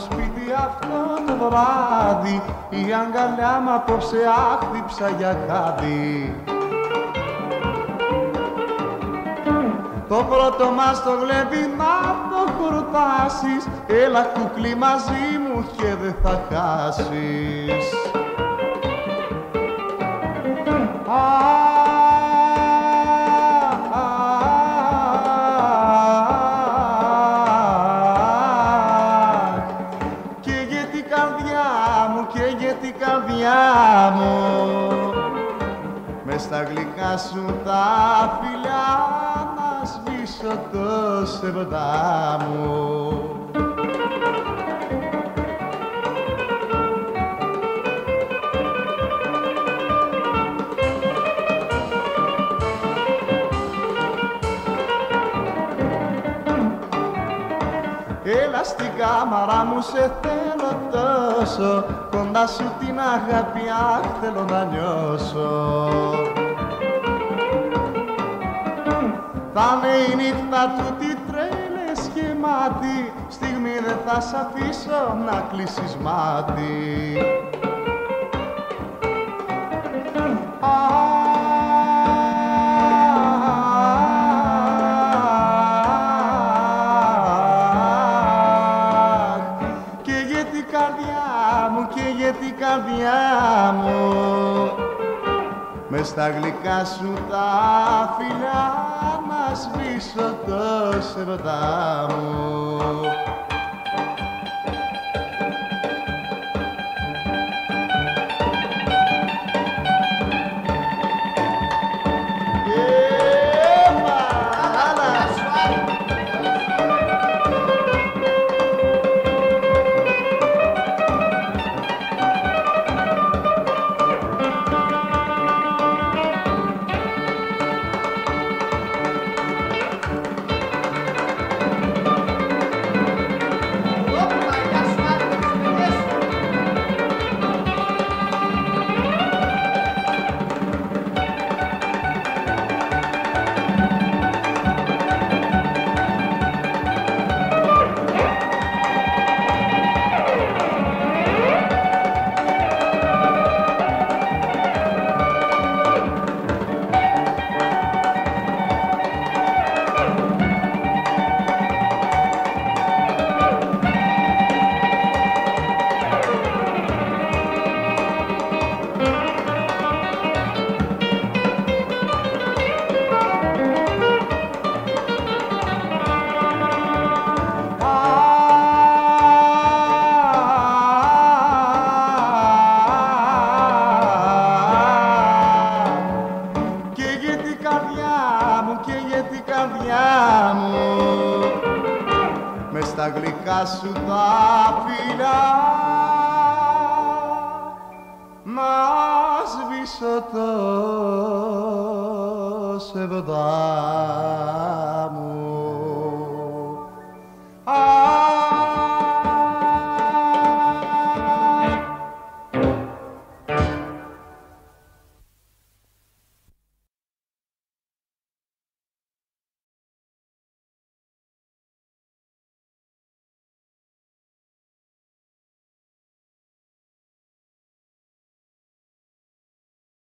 σπίτι αυτό το βράδυ η αγκαλιά μου απόψε άχτυψα για κάτι. Το πρώτο μας το βλέπει να το χορτάσεις Έλα κουκλί μαζί μου και δεν θα χάσεις στα γλυκά σου τα φιλιά να σβήσω το σεβδά μου Έλα στην κάμαρα μου σε θέλω τόσο. Κοντά σου την αγάπη αχ θέλω να νιώσω του τι τρέλες γεμάτη Στιγμή δεν θα σ' αφήσω να κλείσεις μάτι. Αχ, Καίγεται η καρδιά μου, καίγεται η καρδιά μου Μες στα γλυκά σου τα φιλιά να σβήσω το σεβδά μου Μες στα γλυκά σου τα φιλιά να σβήσω το σεβδά